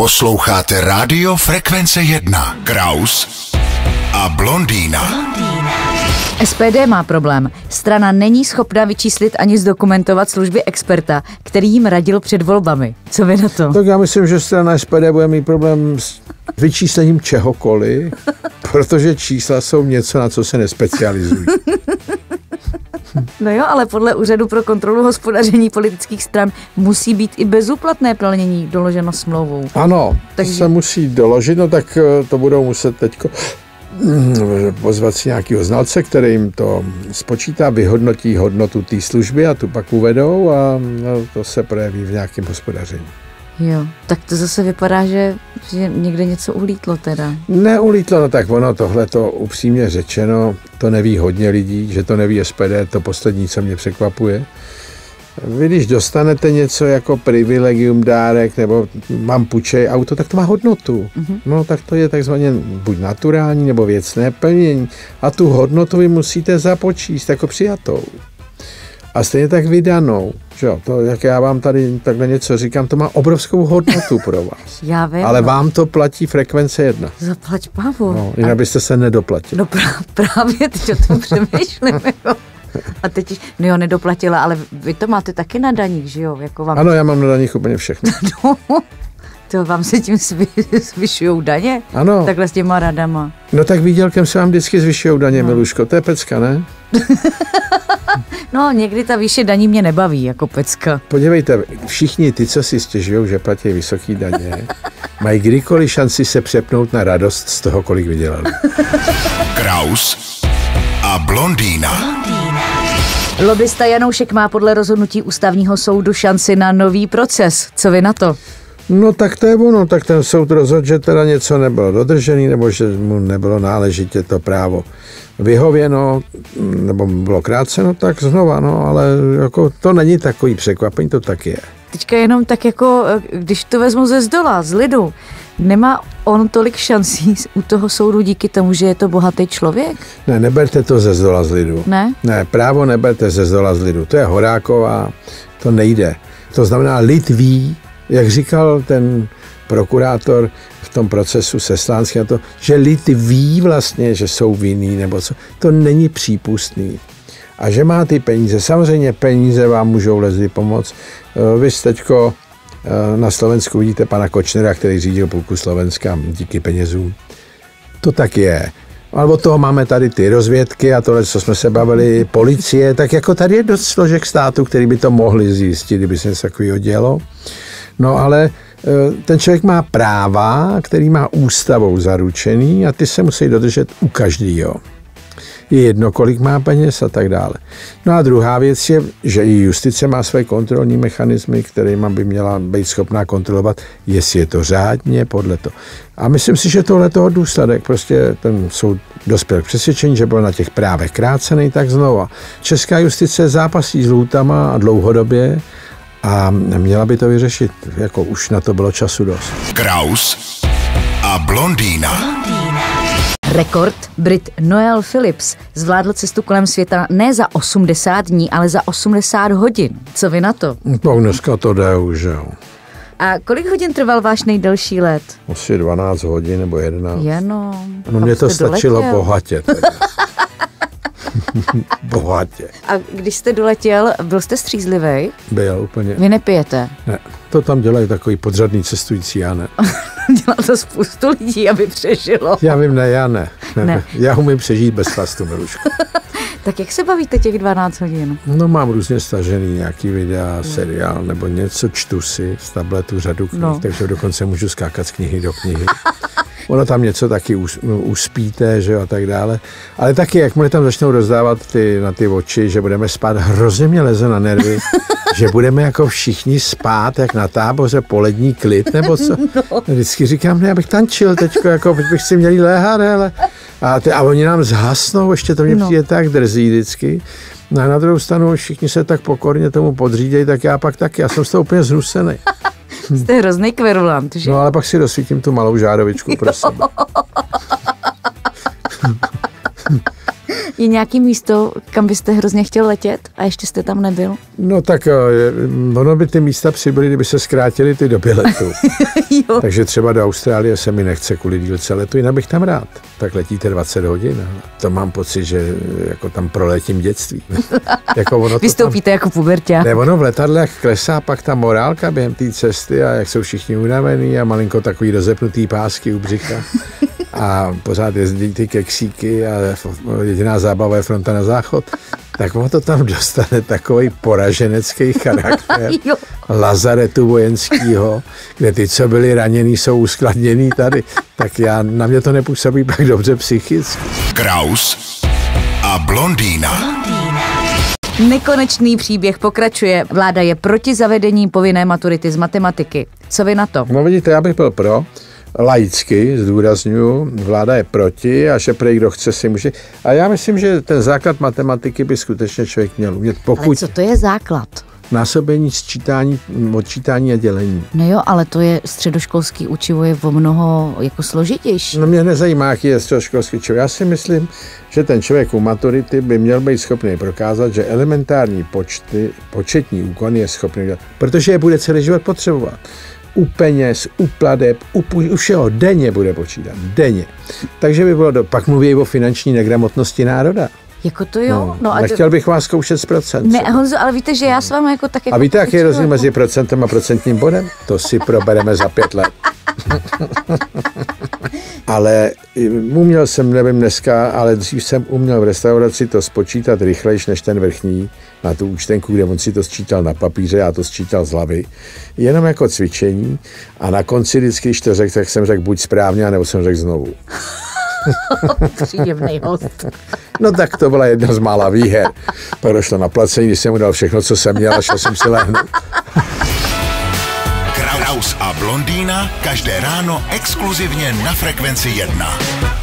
Posloucháte Rádio Frekvence 1. Kraus a blondýna. SPD má problém. Strana není schopna vyčíslit ani zdokumentovat služby experta, který jim radil před volbami. Co vy na to? Tak já myslím, že strana SPD bude mít problém s vyčíslením čehokoliv, protože čísla jsou něco, na co se nespecializují. No jo, ale podle Úřadu pro kontrolu hospodaření politických stran musí být i bezúplatné plnění doloženo smlouvou. Ano, Takže- se musí doložit, no tak eh, to budou muset teďko mm, pozvat si nějakého znalce, který jim to spočítá, vyhodnotí hodnotu té služby a tu pak uvedou a no, to se projeví v nějakém hospodaření. Jo, tak to zase vypadá, že, že někde něco ulítlo teda. Neulítlo, no tak ono tohle to upřímně řečeno, to neví hodně lidí, že to neví SPD, to poslední, co mě překvapuje. Vy, když dostanete něco jako privilegium, dárek, nebo mám půjčej auto, tak to má hodnotu. Mm-hmm. No tak to je takzvaně buď naturální, nebo věcné plnění. A tu hodnotu vy musíte započíst jako přijatou. A stejně tak vydanou. Že jo? To, jak já vám tady takhle něco říkám, to má obrovskou hodnotu pro vás. Já vím. Ale vám to platí frekvence jedna. Zaplať pávu. No, jinak byste se nedoplatili. No pra, právě teď o tom přemýšlím. Jo. A teď, no jo, nedoplatila, ale vy to máte taky na daních, že jo? Jako vám, Ano, já mám na daních úplně všechno. To vám se tím zvy, zvyšují daně? Ano. Takhle s těma radama. No tak výdělkem se vám vždycky zvyšují daně, no. Miluško. To je pecka, ne? No, někdy ta výše daní mě nebaví, jako pecka. Podívejte, všichni ty, co si stěžují, že platí vysoké daně, mají kdykoliv šanci se přepnout na radost z toho, kolik vydělali. Kraus a blondýna. Lobista Janoušek má podle rozhodnutí ústavního soudu šanci na nový proces. Co vy na to? No tak to je ono, tak ten soud rozhodl, že teda něco nebylo dodržený, nebo že mu nebylo náležitě to právo vyhověno, nebo bylo kráceno, tak znova, no, ale jako to není takový překvapení, to tak je. Teďka jenom tak jako, eh, když to vezmu ze zdola, z lidu, nemá on tolik šancí u toho soudu díky tomu, že je to bohatý člověk? Ne, neberte to ze zdola z lidu. Ne? Ne, právo neberte ze zdola z lidu. To je Horáková, to nejde. To znamená, lid ví, jak říkal ten prokurátor v tom procesu se Slánským, to, že lid ví vlastně, že jsou vinný nebo co. To není přípustný. A že má ty peníze. Samozřejmě peníze vám můžou lezli pomoct. Eh, Vy teďko eh, na Slovensku vidíte pana Kočnera, který řídil půlku Slovenska díky penězům. To tak je. Ale od toho máme tady ty rozvědky a tohle, co jsme se bavili, policie, tak jako tady je dost složek státu, který by to mohli zjistit, kdyby se něco takového dělo. No ale e, ten člověk má práva, který má ústavou zaručený a ty se musí dodržet u každého. Je jedno, kolik má peněz a tak dále. No a druhá věc je, že i justice má své kontrolní mechanismy, kterými by měla být schopná kontrolovat, jestli je to řádně podle to. A myslím si, že tohle toho důsledek, prostě ten soud dospěl k přesvědčení, že byl na těch právech krácený, tak znova. Česká justice zápasí s lůtama a dlouhodobě a měla by to vyřešit, jako už na to bylo času dost. Kraus a blondýna. Rekord Brit Noel Phillips zvládl cestu kolem světa ne za 80 dní, ale za 80 hodin. Co vy na to? No dneska to jde už, jo. A kolik hodin trval váš nejdelší let? Asi 12 hodin nebo 11. Jenom. No mně to stačilo doletěl? bohatě. bohatě. A když jste doletěl, byl jste střízlivý? Byl úplně. Vy nepijete. Ne, to tam dělají takový podřadný cestující, já ne. Dělá to spoustu lidí, aby přežilo. Já vím, ne, já ne. Ne. Já umím přežít bez chlastu, Milušku. Tak jak se bavíte těch 12 hodin? No mám různě stažený nějaký videa, seriál nebo něco, čtu si z tabletu řadu knih, No. no. takže dokonce můžu skákat z knihy do knihy. Ono tam něco taky us, no, uspíte, že jo, a tak dále. Ale taky, jakmile tam začnou rozdávat ty, na ty oči, že budeme spát, hrozně mě leze na nervy, že budeme jako všichni spát, jak na táboře polední klid, nebo co. No. Vždycky říkám, ne, abych tančil teďko, jako bych si měli léhat, ale... A, ty, a oni nám zhasnou, ještě to mě No. přijde tak drzí vždycky. No a na druhou stranu všichni se tak pokorně tomu podřídějí, tak já pak taky. Já jsem z toho úplně zhnusený. Jste hrozný kverulant, že? No ale pak si rozsvítím tu malou žádovičku pro sebe. Je nějaký místo, kam byste hrozně chtěl letět a ještě jste tam nebyl? No tak eh, ono by ty místa přibyly, kdyby se zkrátily ty doby letu. jo. Takže třeba do Austrálie se mi nechce kvůli dílce letu, jinak bych tam rád. Tak letíte 20 hodin. a To mám pocit, že jako tam proletím dětství. jako ono to tam, Vystoupíte jako pubertě. ne, ono v letadle jak klesá pak ta morálka během té cesty a jak jsou všichni unavený a malinko takový rozepnutý pásky u břicha. A pořád jezdí ty keksíky a jediná zábava je fronta na záchod. Tak ono to tam dostane takový poraženecký charakter lazaretu vojenského, kde ty, co byli ranění, jsou uskladněný tady. Tak já, na mě to nepůsobí pak dobře psychicky. Kraus a blondýna. Nekonečný příběh pokračuje. Vláda je proti zavedení povinné maturity z matematiky. Co vy na to? No vidíte, já bych byl pro, laicky, zdůraznuju, vláda je proti a že prej kdo chce si může. A já myslím, že ten základ matematiky by skutečně člověk měl umět, Ale pokud co to je základ? násobení, sčítání, odčítání a dělení. No jo, ale to je středoškolský učivo je o mnoho jako složitější. No mě nezajímá, jaký je středoškolský člověk. Já si myslím, že ten člověk u maturity by měl být schopný prokázat, že elementární počty, početní úkon je schopný dělat, protože je bude celý život potřebovat. U peněz, u pladeb, u, u všeho denně bude počítat. Denně. Takže by bylo, do, pak mluví o finanční negramotnosti národa. Jako to jo. No, a Nechtěl bych vás zkoušet z procent. Ne, Honzo, ale víte, že já s vámi jako tak jako A víte, jaký je rozdíl člověku- mezi procentem a procentním bodem? To si probereme za pět let. ale uměl jsem, nevím dneska, ale dřív jsem uměl v restauraci to spočítat rychlejš než ten vrchní na tu účtenku, kde on si to sčítal na papíře, já to sčítal z hlavy. Jenom jako cvičení a na konci vždycky, když to řekl, tak jsem řekl buď správně, nebo jsem řekl znovu. Příjemný host. No tak to byla jedna z mála výher. Pak došlo na placení, když jsem mu dal všechno, co jsem měl a šel jsem si lehnout. Kraus a blondýna každé ráno exkluzivně na Frekvenci 1.